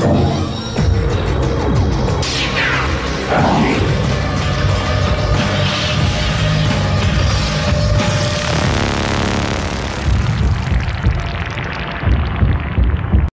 Oh.